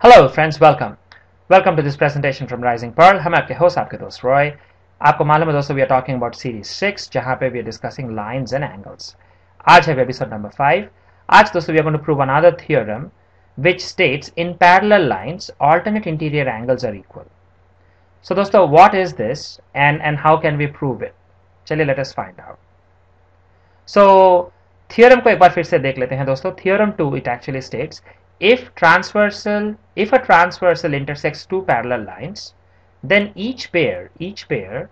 Hello friends, welcome. Welcome to this presentation from Rising Pearl. हम आपके host आपके दोस्त रॉय आपको मालूम है दोस्तों we are talking about series 6 जहां पे we are discussing lines and angles. आज है episode number 5. आज दोस्तों we are going to prove another theorem which states in parallel lines alternate interior angles are equal. So दोस्तों what is this and and how can we prove it? चलिए let us find out. So theorem को एक बार फिर से देख लेते हैं दोस्तों. Theorem 2 it actually states if transversal if a transversal intersects two parallel lines then each pair each pair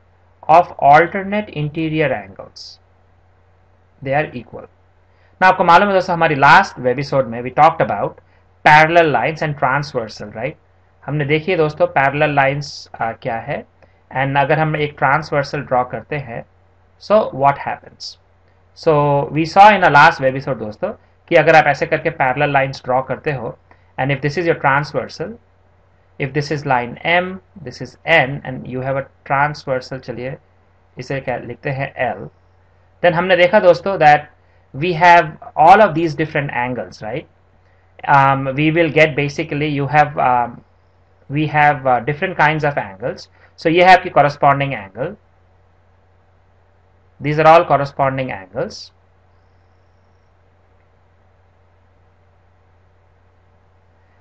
of alternate interior angles they are equal now आपको मालूम है दोस्तों हमारी लास्ट वेबिसोड में we talked about parallel lines and transversal right हमने देखिए दोस्तों parallel lines क्या है एंड अगर हम एक ट्रांसवर्सल ड्रॉ करते हैं so what happens so we saw in a last webisode दोस्तों कि अगर आप ऐसे करके पैरल लाइंस ड्रॉ करते हो and if this is your transversal if this is line M this is N and you have a transversal चलिए इसे क्या लिखते हैं एल देन हमने देखा दोस्तों that we have all of these different angles right we will get basically you have we have uh, different kinds of angles. So ये है आपकी corresponding angle. These are all corresponding angles.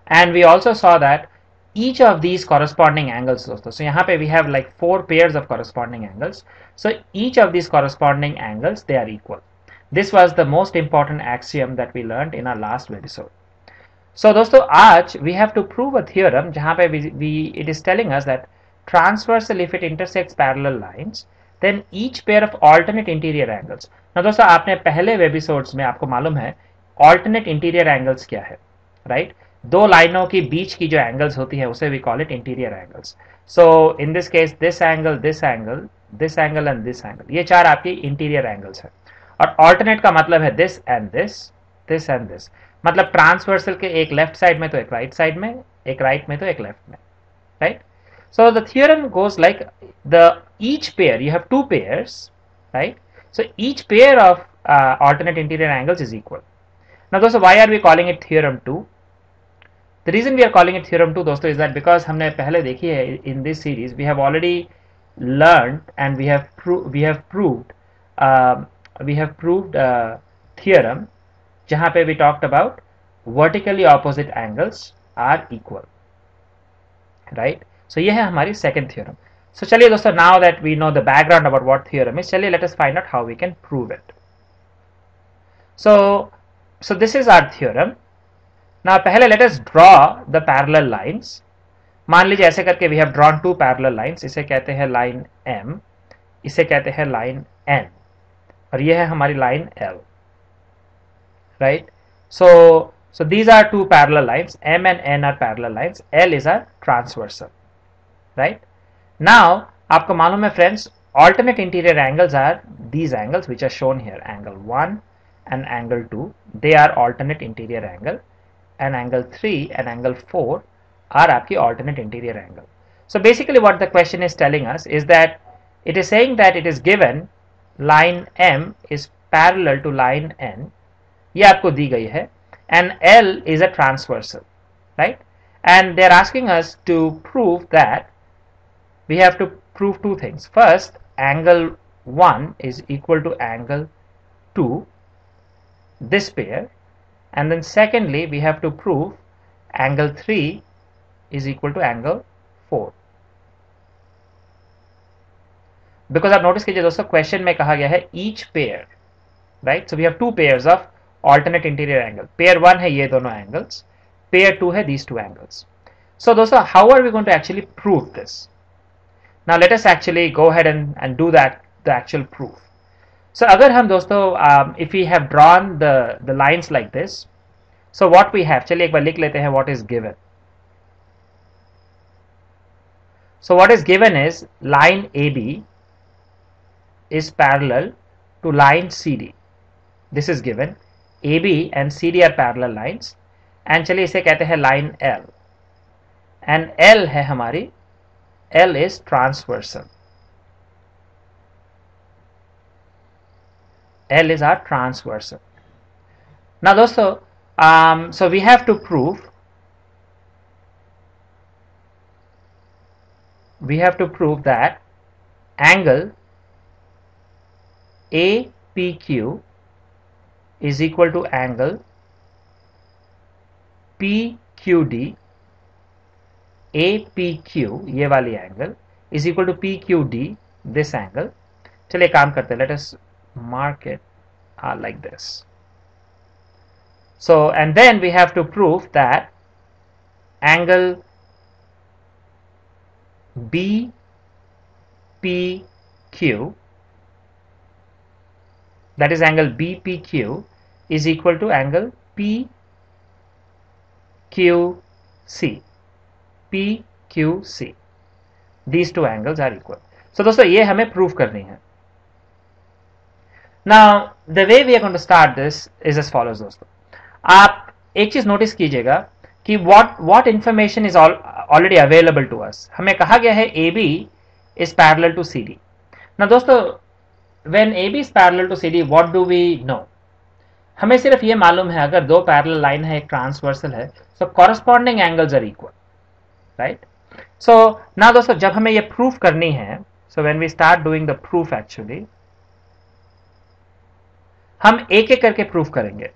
and we also saw that each of these corresponding angles दोस्तों so यहाँ पे we have like four pairs of corresponding angles so each of these corresponding angles they are equal this was the most important axiom that we learned in our last episode so दोस्तों आज we have to prove a theorem जहाँ पे we, we it is telling us that transversal if it intersects parallel lines then each pair of alternate interior angles now दोस्तों आपने पहले वेबिसोड्स में आपको मालूम है alternate interior angles क्या है right दो लाइनों की बीच की जो एंगल्स होती है, उसे we call it interior angles so in this case this angle this angle this angle and this angle ये चार आपकी इंटीरियर एंगल्स है। और ऑल्टरनेट का मतलब है this and this this and this मतलब ट्रांसवर्सल के एक लेफ़्ट साइड में तो एक राइट right साइड में, एक राइट right में तो एक लेफ़्ट में right so the theorem goes like the each pair you have two pairs right so each pair of alternate interior angles is equal now, दोस्तों, why are we calling it theorem 2 the reason we are calling it theorem 2 दोस्तों is that because हमने पहले देखी है in this series we have already learned and we have pro- we have proved uh, we have proved uh, theorem जहां पे we talked about vertically opposite angles are equal right so ये है हमारी second theorem so चलिए दोस्तों now that we know the background about what theorem is चलिए let us find out how we can prove it so so this is our theorem ना पहले let us draw the parallel lines मान लीजिए ऐसे करके we have drawn two parallel lines इसे कहते हैं लाइन एम इसे कहते हैं लाइन एन और यह है हमारी line L right so so these are two parallel lines M and N are parallel lines L is our transversal right now आपको मालूम है friends alternate interior angles are these angles which are shown here angle one and angle two they are alternate interior angle and angle 3 and angle 4 are आपकी alternate interior angle. So basically what the question is telling us is that it is saying that it is given line M is parallel to line N ये आपको दी गई है and L is a transversal right and they are asking us to prove that we have to prove two things first angle 1 is equal to angle 2 this pair and then secondly we have to prove angle 3 is equal to angle 4 because आप notice कीजिए दोस्तों question में कहा गया है each pair right so we have two pairs of alternate interior angle pair 1 है ये दोनों angles pair 2 है these two angles so दोस्तों how are we going to actually prove this now let us actually go ahead and, and do that the actual proof So अगर हम दोस्तों um, if we have drawn the the lines like this so what we have चलिए एक बार लिख लेते हैं what is given so what is given is line AB is parallel to line CD this is given AB and CD are parallel lines and चलिए इसे कहते हैं line L and L है हमारी L is transversal L is our transversal. Now दोस्तों um, so we have to prove we have to prove that angle APQ is equal to angle PQD APQ ये वाली angle is equal to PQD this angle चलिए काम करते let us mark it uh, like this so and then we have to prove that angle BPQ that is angle BPQ is equal to angle PQC PQC these two angles are equal so दोस्तों ये हमें prove करनी है now the way we are to start this is as follows दोस्तों। आप एक चीज़ notice कीजिएगा कि what what information is already available to us हमें कहा गया है A B is parallel to C D ना दोस्तों when A B is parallel to C D what do we know हमें सिर्फ़ ये मालूम है, अगर दो पैरल लाइन है, एक ट्रांसवर्सल है so corresponding angles are equal right so ना दोस्तों, जब हमें यह प्रूफ करनी है so when we start doing the proof actually हम एक एक करके प्रूफ करेंगे।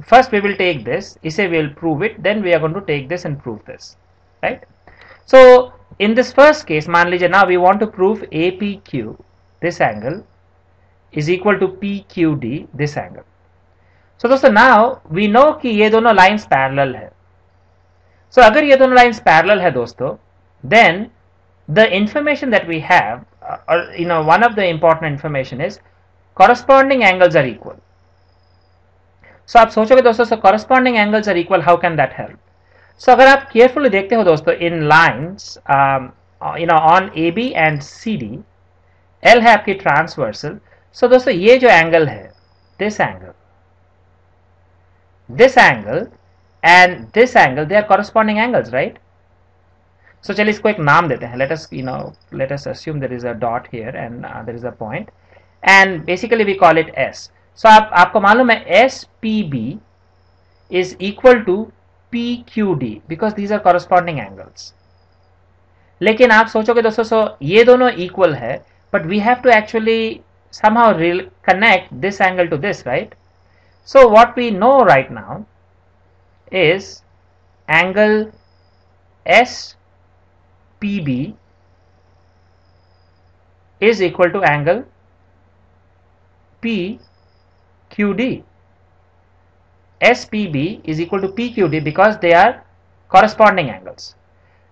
First we will take this इसे we will prove it then we are going to take this and prove this right so in this first case मान लीजिए ना we want to prove A P Q this angle is equal to P Q D this angle so दोस्तों now we know कि ये दोनों lines parallel है। सो अगर ये दोनों लाइन्स पैरल है दोस्तों then the information that we have you know one of the important information is corresponding angles are equal. So आप सोचोगे दोस्तों so corresponding angles are equal how can that help so अगर आप carefully देखते हो दोस्तों in lines you know on A B and C D L है आपकी ट्रांसवर्सल सो दोस्तों, ये जो एंगल है this angle this angle and this angle they are corresponding angles right so चलिए इसको एक नाम देते हैं. Let us you know let us assume there is a dot here and there is a point and basically we call it S so आप, आपको मालूम है S P B is equal to P Q D because these are corresponding angles लेकिन आप सोचोगे दोस्तों सो ये दोनों इक्वल है but we have to actually somehow connect this angle to this, right? So, what we know right now is angle SPB is equal to angle P QD. SPB is equal to PQD because they are corresponding angles.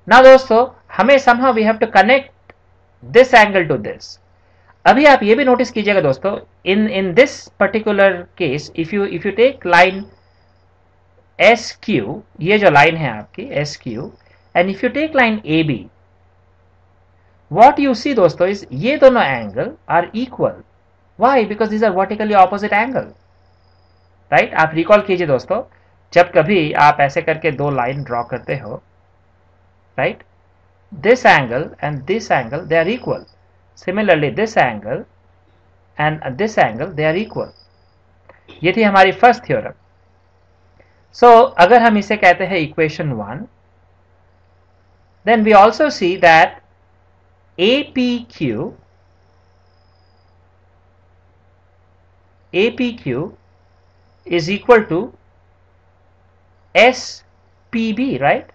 Now दोस्तों, हमें somehow we have to connect this angle to this. अभी आप ये भी notice कीजिएगा दोस्तों in in this particular case if you if you take line S Q ये जो लाइन है आपकी S Q and if you take line A B what you see दोस्तों इज़ ये दोनों angle are equal why because these are vertically opposite angle right आप recall कीजिए दोस्तों, जब कभी आप ऐसे करके दो लाइन ड्रॉ करते हो right this angle and this angle they are equal similarly this angle and this angle they are equal ये थी हमारी फ़र्स्ट थ्योरम सो अगर हम इसे कहते हैं equation one then we also see that A P Q APQ is equal to SPB, right?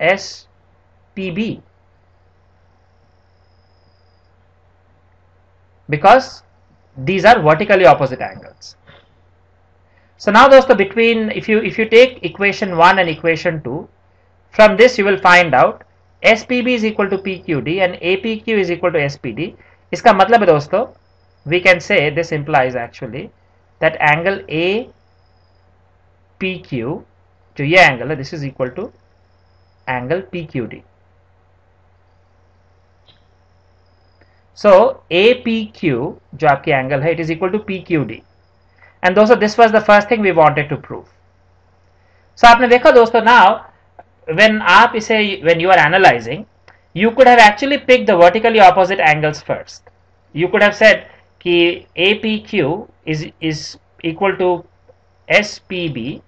SPB. Because these are vertically opposite angles. So now dosto between if you if you take equation 1 and equation 2 from this you will find out SPB is equal to PQD and APQ is equal to SPD इसका मतलब है दोस्तों we can say this implies actually that angle A PQ जो ये angle है this is equal to angle PQD. So APQ जो आपकी angle है it is equal to PQD and दोस्तों this was the first thing we wanted to prove. So आपने देखा दोस्तों now when आप इसे when you are analyzing you could have actually picked the vertically opposite angles first. You could have said कि APQ is is equal to SPB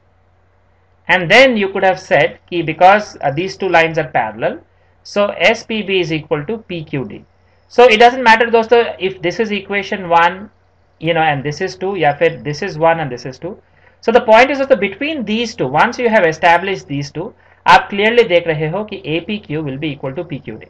and then you could have said कि because uh, these two lines are parallel so SPB is equal to PQD so it doesn't matter दोस्तों if this is equation 1 you know and this is 2 या फिर this is 1 and this is 2 so the point is that between these two once you have established these two आप clearly देख रहे हो कि APQ will be equal to PQD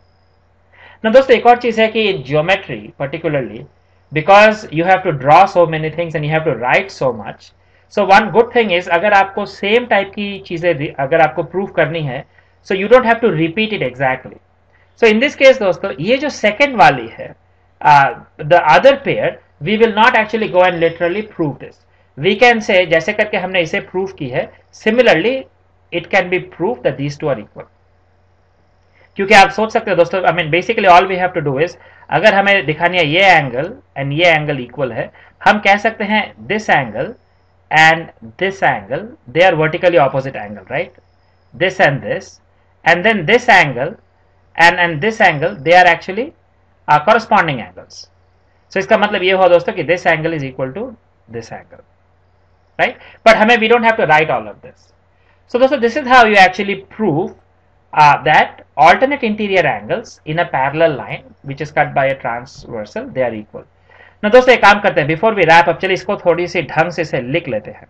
now दोस्तों एक और चीज है कि geometry particularly because you have to draw so many things and you have to write so much so one good thing is अगर आपको same type की चीज़ें अगर आपको prove करनी है so you don't have to repeat it exactly so in this case दोस्तों ये जो second वाली है uh, the other pair we will not actually go and literally prove this we can say जैसे करके हमने इसे prove की है it can be proved that these two are equal क्योंकि आप सोच सकते हो, दोस्तों I mean basically all we have to do is अगर हमें दिखानी है ये एंगल एंड ये एंगल इक्वल है, हम कह सकते हैं this angle and this angle they are vertically opposite angle right this and this and then this angle and and this angle they are actually corresponding angles so इसका मतलब ये हुआ दोस्तों कि this angle is equal to this angle right but हमें we don't have to write all of this so दोस्तों this is how you actually proof uh, that alternate interior angles in a parallel line which is cut by a transversal they are equal now दोस्तों एक काम करते हैं before we wrap up चलिए इसको थोड़ी सी ढंग से इसे लिख लेते हैं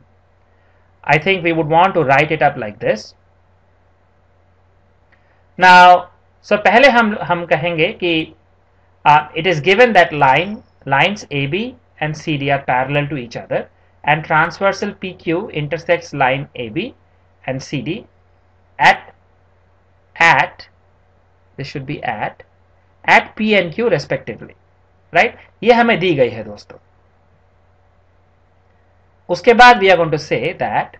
I think we would want to write it up like this now so पहले हम हम कहेंगे कि uh, it is given that line lines AB and CD are parallel to each other and transversal PQ intersects line AB and CD at at this should be at at P and Q respectively right ये हमें दी गई है दोस्तों उसके बाद we are going to say that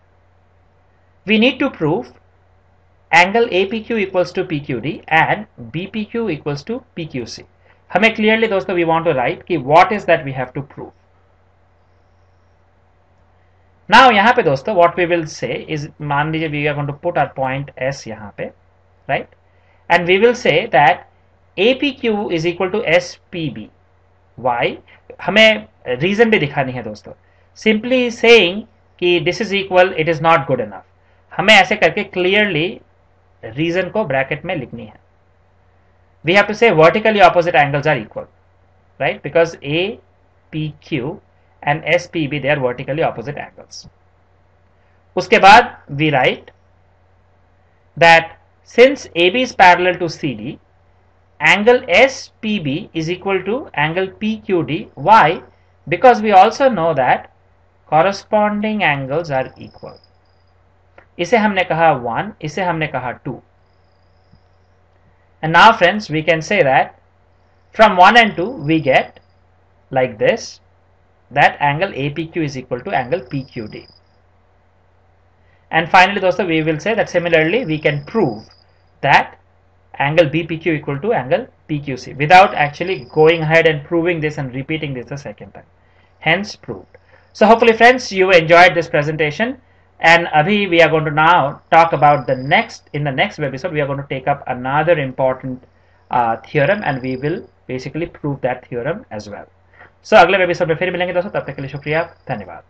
we need to prove angle APQ equals to PQD and BPQ equals to PQC. हमें clearly दोस्तों we want to write कि what is that we have to prove. Now यहाँ पे दोस्तों what we will say is मान लीजिए we are going to put our point S यहाँ पे right and we will say that APQ is equal to SPB. Why? हमें reason भी दिखानी है दोस्तों simply saying कि this is equal, it is not good enough. हमें ऐसे करके clearly रीजन को ब्रैकेट में लिखनी है we have to say vertically opposite angles are equal right because A P Q and S P B they are vertically opposite angles उसके बाद we write that Since A B is parallel to C D angle SPB is equal to angle PQD. Why? Because we also know that corresponding angles are equal. इसे हमने कहा one इसे हमने कहा two and now friends we can say that from 1 and 2 we get like this that angle APQ is equal to angle PQD and finally dosto we will say that similarly we can prove that angle BPQ equal to angle PQC without actually going ahead and proving this and repeating this a second time hence proved so hopefully friends you enjoyed this presentation and Abhi, we are going to now talk about the next, in the next episode, we are going to take up another important uh, theorem and we will basically prove that theorem as well. So अगले episode में फिर मिलेंगे दोस्तों तब तक के लिए शुक्रिया धन्यवाद